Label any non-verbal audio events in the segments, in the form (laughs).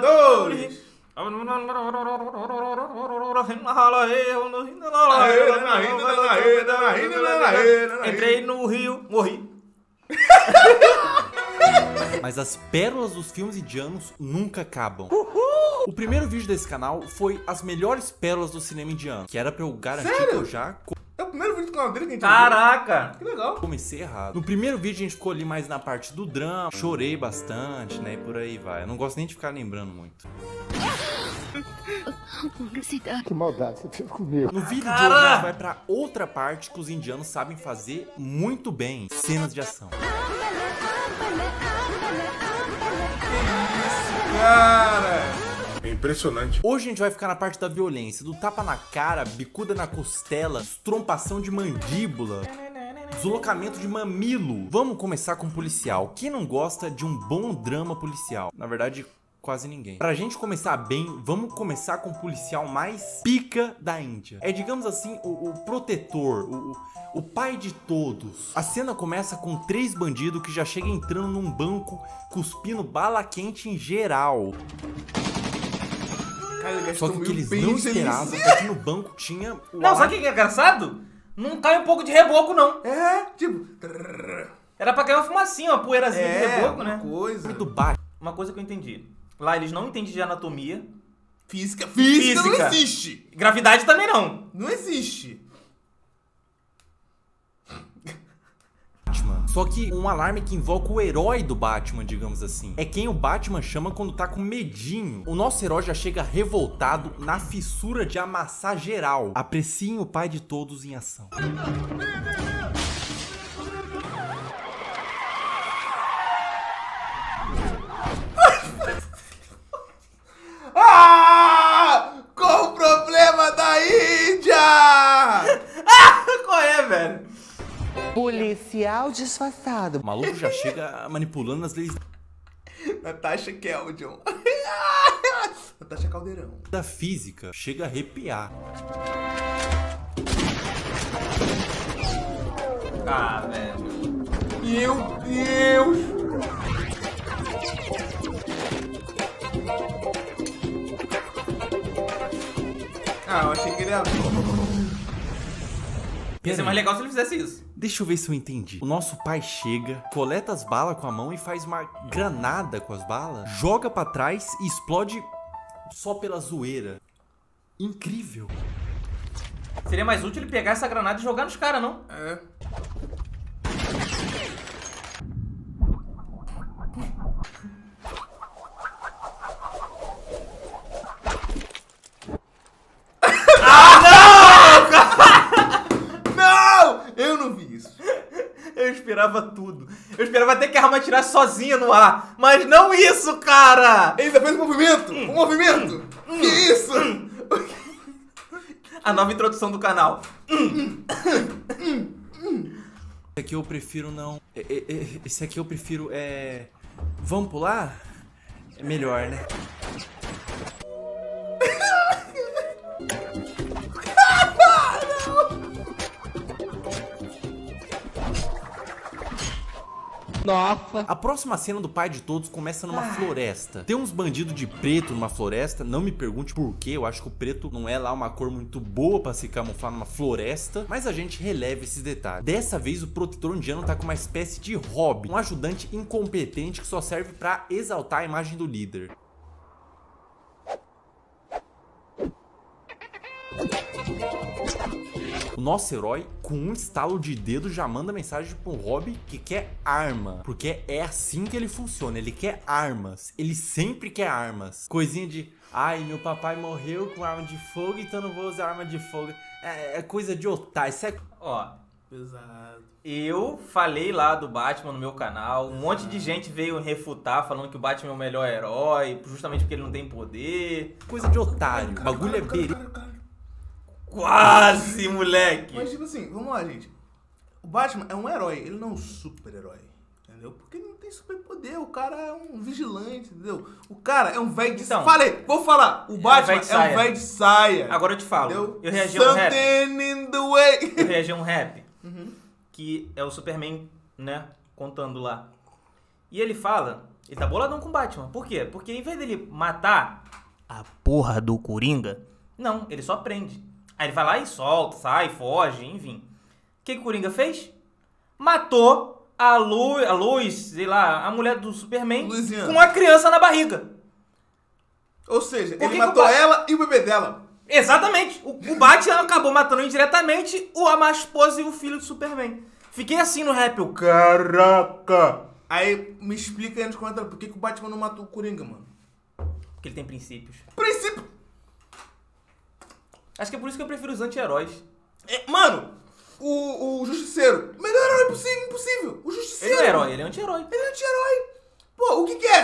Dois. Entrei no rio, morri. Mas as pérolas dos filmes indianos nunca acabam. O primeiro vídeo desse canal foi as melhores pérolas do cinema indiano, que era pra eu garantir Sério? que eu já primeiro vídeo do canal dele que a gente Caraca! viu. Que legal. comecei errado. No primeiro vídeo a gente ficou ali mais na parte do drama, chorei bastante, né, e por aí vai. Eu não gosto nem de ficar lembrando muito. Que maldade você fez comigo. No vídeo de Cara! hoje a gente vai pra outra parte que os indianos sabem fazer muito bem, cenas de ação. Cara. Impressionante. Hoje a gente vai ficar na parte da violência, do tapa na cara, bicuda na costela, estrompação de mandíbula, deslocamento de mamilo. Vamos começar com policial. Quem não gosta de um bom drama policial? Na verdade, quase ninguém. Pra gente começar bem, vamos começar com o policial mais pica da Índia. É, digamos assim, o, o protetor, o- o pai de todos. A cena começa com três bandidos que já chegam entrando num banco, cuspindo bala quente em geral. Cara, ele Só que o que eles não esperavam é que no banco tinha o Não, alarme- sabe o que é engraçado? Não cai um pouco de reboco, não. É, tipo. Era pra cair uma fumacinha, uma poeirazinha de É, reboco, uma né? coisa. do Batman. Uma coisa que eu entendi. Lá eles não entendem de anatomia. Física. Física, Física. não existe. Gravidade também não. Não existe. Só que um alarme que invoca o herói do Batman, digamos assim. É quem o Batman chama quando tá com medinho. O nosso herói já chega revoltado na fissura de amassar geral. Apreciem o pai de todos em ação. Policial disfarçado. O maluco já chega manipulando as leis Natasha Keldon. (laughs) Natasha Caldeirão. da física. Chega a arrepiar. Ah, velho. Meu Deus! Ah, eu achei que ele ia. Ia ser mais legal se ele fizesse isso. Deixa eu ver se eu entendi. O nosso pai chega, coleta as balas com a mão e faz uma granada com as balas, joga pra trás e explode só pela zoeira. Incrível. Seria mais útil ele pegar essa granada e jogar nos caras, não? É. Não! Eu não vi isso. Eu esperava tudo. Eu esperava até que a arma tirasse sozinha no ar. Mas não isso, cara! Ele ainda fez um movimento! Um movimento! Que isso? A nova introdução do canal. Esse aqui eu prefiro não. Esse aqui eu prefiro é. Vamos pular? É melhor, né? Nossa. A próxima cena do pai de todos começa numa floresta. Tem uns bandidos de preto numa floresta. Não me pergunte por quê. Eu acho que o preto não é lá uma cor muito boa pra se camuflar numa floresta. Mas a gente releva esses detalhes. Dessa vez o protetor indiano tá com uma espécie de hobby, um ajudante incompetente que só serve pra exaltar a imagem do líder. Nosso herói, com um estalo de dedo, já manda mensagem pro Rob que quer arma. Porque é assim que ele funciona. Ele quer armas. Ele sempre quer armas. Coisinha de. Ai, meu papai morreu com arma de fogo, então não vou usar arma de fogo. É, é coisa de otário. Isso é. Ó, Pesado. eu falei lá do Batman no meu canal. Um monte de gente veio refutar falando que o Batman é o melhor herói, justamente porque ele não tem poder. Coisa de otário. O bagulho é beri. Quase, moleque! Mas tipo assim, vamos lá, gente. O Batman é um herói, ele não é um super-herói. Entendeu? Porque ele não tem superpoder. O cara é um vigilante, entendeu? O cara é um velho de Então. Falei, vou falar. O Batman velho de é um de saia. Agora eu te falo. entendeu? Eu reagi a um rap. In the way. Eu reagi a um rap. (laughs) Uhum. Que é o Superman né, contando lá. E ele fala, ele tá boladão com o Batman. Por quê? Porque em vez dele matar a porra do Coringa, não, ele só prende. Aí ele vai lá e solta, sai, foge, enfim. O que, que o Coringa fez? Matou a luz, a luz, sei lá, a mulher do Superman Luiziana. com a criança na barriga. Ou seja, Por ele que que matou o Ba- ela e o bebê dela. Exatamente. O, o Batman acabou matando indiretamente o, a esposa e o filho do Superman. Fiquei assim no rap, eu, caraca. Aí me explica aí nos comentários por que, que o Batman não matou o Coringa, mano. Porque ele tem princípios. Princípio. Acho que é por isso que eu prefiro os anti-heróis. É, mano, o, o Justiceiro. Melhor herói possível, impossível. O Justiceiro. Ele não é herói, ele é anti-herói. Ele é anti-herói. Pô, o que que é?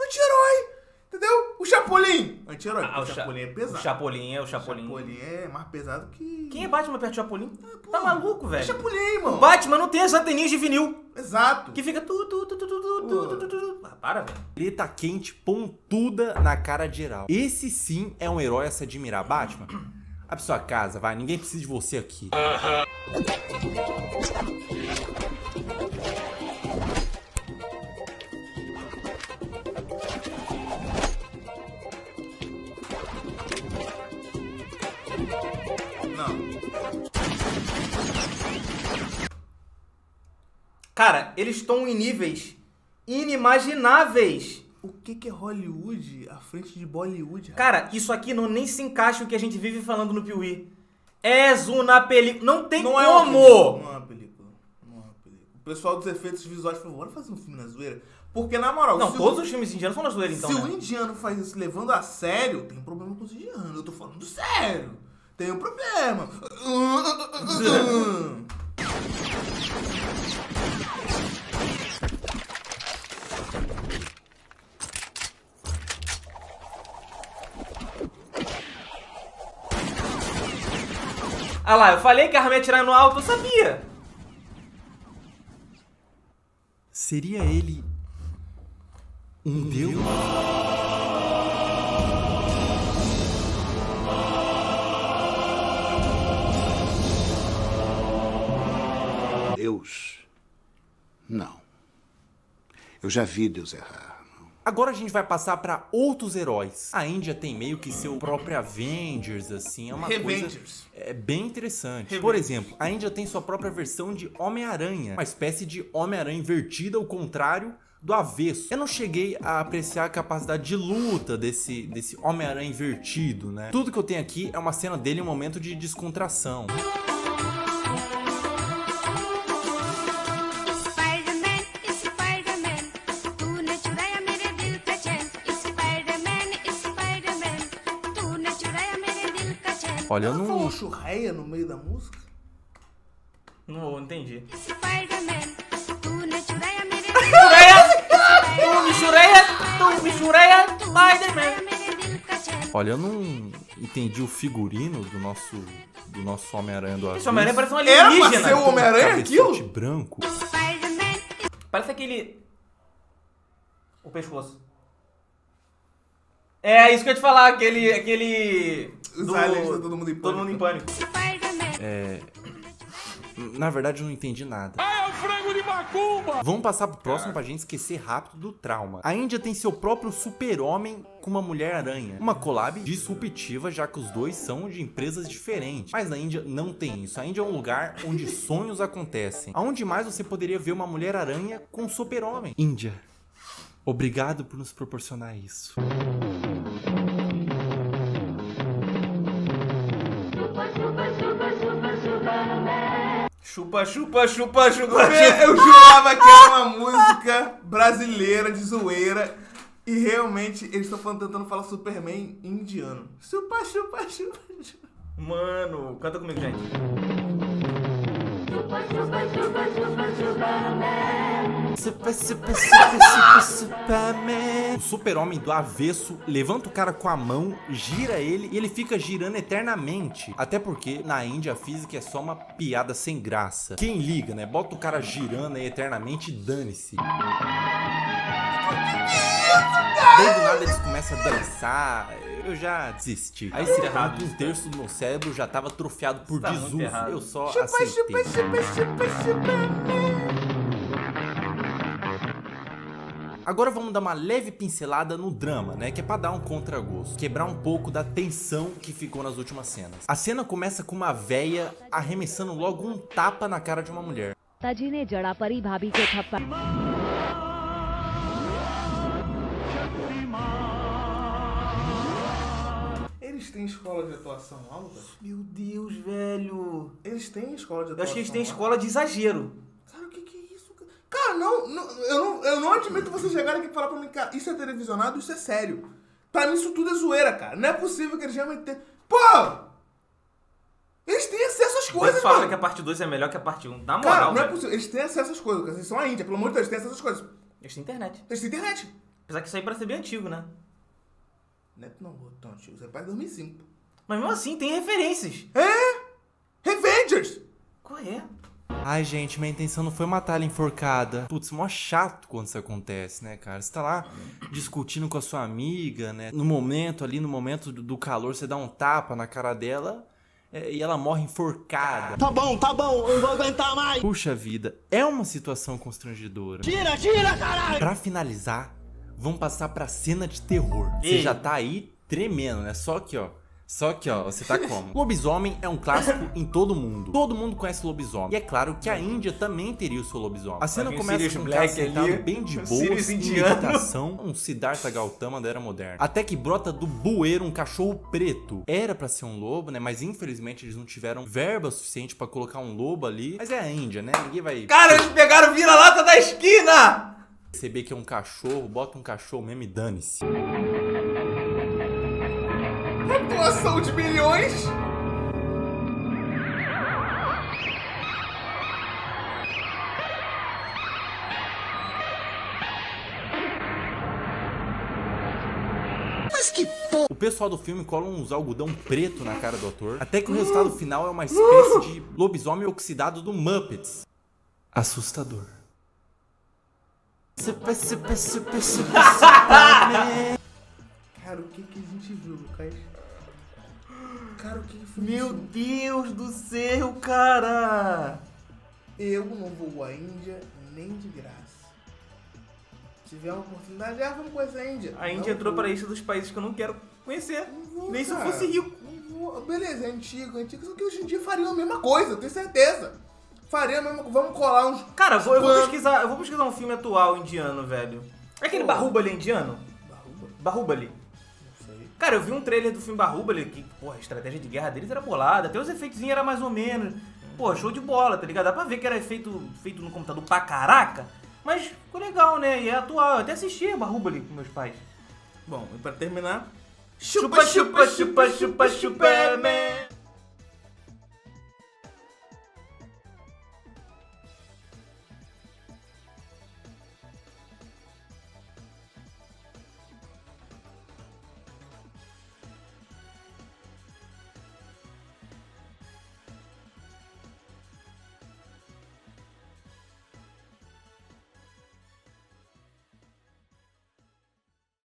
Anti-herói. Entendeu? O Chapolin. Anti-herói. Ah, o Cha- Chapolin é pesado. O Chapolin é o O Chapolin. Chapolin é mais pesado que... Quem é Batman perto do Chapolin? pô. tá maluco, É velho? Chapolin, mano. O Batman não tem as anteninhas de vinil. Exato. Que fica tu, tu, tu, tu, tu, tu, tu, tu, tu, tu. Ah, para, velho. Treta quente, pontuda na cara de geral. Esse sim é um herói a se admirar. Batman, abre sua casa, vai. Ninguém precisa de você aqui. Cara, eles estão em níveis inimagináveis. O que que é Hollywood à frente de Bollywood? rapaz? Cara, isso aqui não nem se encaixa o que a gente vive falando no Piuí. És uma película. Não tem Não é uma como! película, Não é uma película. Não é uma película. O pessoal dos efeitos visuais falou, bora fazer um filme na zoeira. Porque, na moral, Não, todos o, os filmes indianos são na zoeira, então. se né? o indiano faz isso levando a sério, tem um problema com os indianos. Eu tô falando sério. Tem um problema. (laughs) Ah lá, eu falei que a arma ia atirar no alto, eu sabia. Seria ele um deus? Deus. Não. Eu já vi Deus errar. Agora a gente vai passar para outros heróis. A Índia tem meio que seu próprio Avengers, assim, é uma Revengers. coisa é bem interessante. Revengers. Por exemplo, a Índia tem sua própria versão de Homem-Aranha, uma espécie de Homem-Aranha invertida ao contrário do avesso. Eu não cheguei a apreciar a capacidade de luta desse, desse Homem-Aranha invertido, né? Tudo que eu tenho aqui é uma cena dele em um momento de descontração. Música Olha, Ela eu não. falou churreia no meio da música? Não, não entendi. Churreia! tu me churreia, Spider-Man. Olha, eu não entendi o figurino do nosso do nosso Homem-Aranha do Azul. Esse Homem-Aranha parece um alienígena. Era pra ser o Homem-Aranha aquilo? branco. Parece aquele... O pescoço. É, é isso que eu ia te falar, aquele. aquele. Do... Todo mundo em pânico. Todo mundo em pânico. É. Na verdade, eu não entendi nada. Ah, é o frango de macumba! Vamos passar pro próximo pra gente esquecer rápido do trauma. A Índia tem seu próprio super-homem com uma mulher-aranha. Uma collab disruptiva, já que os dois são de empresas diferentes. Mas na Índia não tem isso. A Índia é um lugar onde (laughs) sonhos acontecem. Aonde mais você poderia ver uma mulher-aranha com um super-homem? Índia, obrigado por nos proporcionar isso. Chupa, chupa, chupa, chupa. Eu jurava que era uma música brasileira de zoeira. E realmente eles estão tentando falar Superman em indiano. Chupa, chupa, chupa, chupa. Mano, canta comigo, gente. Super, super, super, super, Superman. O super-homem do avesso levanta o cara com a mão, gira ele e ele fica girando eternamente. Até porque na Índia a física é só uma piada sem graça. Quem liga, né? Bota o cara girando aí eternamente e dane-se. Daí do nada eles começam a dançar. Eu já desisti. Aí esse errado ponto, um terço do meu cérebro já tava atrofiado por Tá desuso. errado. Eu só Chupa, aceitei. chupa, chupa, chupa, chupa. Agora vamos dar uma leve pincelada no drama, né? Que é pra dar um contragosto. Quebrar um pouco da tensão que ficou nas últimas cenas. A cena começa com uma véia arremessando logo um tapa na cara de uma mulher. Têm escola de atuação lá, Lucas? Meu Deus, velho. Eles têm escola de atuação Eu acho que eles têm lá? escola de exagero. Cara, o que, que é isso? cara? Cara, não, não, eu não, eu não admito você chegar aqui e falar pra mim, cara, isso é televisionado, isso é sério. Pra mim isso tudo é zoeira, cara. Não é possível que eles realmente tenham... Pô! Eles têm acesso às Coisa coisas, fala mano. que a parte 2 é melhor que a parte 1. Na Cara, moral, não é possível. Eles têm acesso às coisas, cara. Eles são a Índia, pelo amor de Deus, eles têm acesso às coisas. Eles têm internet. Eles têm internet. Apesar que isso aí parece ser bem antigo, né? Neto não, tão antigo. Você é pai de 2005. Mas mesmo assim, tem referências. É! Revengers! Qual é? Ai, gente, minha intenção não foi matar ela enforcada. Putz, mó chato quando isso acontece, né, cara? Você tá lá discutindo com a sua amiga, né? No momento ali, no momento do, do calor, você dá um tapa na cara dela é, e ela morre enforcada. Tá bom, tá bom, eu não vou aguentar mais. Puxa vida, é uma situação constrangedora. Tira, tira, caralho. Pra finalizar, vamos passar pra cena de terror. Você já tá aí tremendo, né? Só que, ó. Só que, ó, você tá como? (laughs) Lobisomem é um clássico em todo mundo. Todo mundo conhece lobisomem. E é claro que a Índia também teria o seu lobisomem. A cena começa com um cara sentado bem de o boas, Sirius em indiano. meditação, um Siddhartha Gautama da era moderna. Até que brota do bueiro um cachorro preto. Era pra ser um lobo, né? Mas infelizmente eles não tiveram verba suficiente pra colocar um lobo ali. Mas é a Índia, né? Ninguém vai Cara, eles pegaram vira-lata da esquina! Perceber que é um cachorro, bota um cachorro mesmo e dane-se. Atuação de milhões! O pessoal do filme cola uns algodão preto na cara do ator, até que o resultado final é uma espécie de lobisomem oxidado do Muppets. Assustador. Cara, o que que a gente viu, Lucas? Cara, o que que foi Meu isso? Deus do céu, cara! Eu não vou à Índia nem de graça. Se tiver uma oportunidade, ah, vamos conhecer a Índia. A Índia Não entrou vou. para a lista dos países que eu não quero conhecer. Não vou, Nem se eu cara. fosse rico. Beleza, é antigo, é antigo. Só que hoje em dia fariam a mesma coisa, eu tenho certeza. Vamos colar uns. Cara, eu vou, eu vou pesquisar, eu vou pesquisar um filme atual indiano, velho. É aquele Pô. Bahubali indiano? Barruba? Sei. Cara, eu vi um trailer do filme Bahubali que, porra, a estratégia de guerra deles era bolada, até os efeitos era mais ou menos. Pô, show de bola, tá ligado? Dá pra ver que era feito, feito no computador pra caraca, mas ficou legal, né? E é atual. Eu até assisti Bahubali com meus pais. Bom, e pra terminar. Chupa, chupa, chupa, chupa, chupa, man.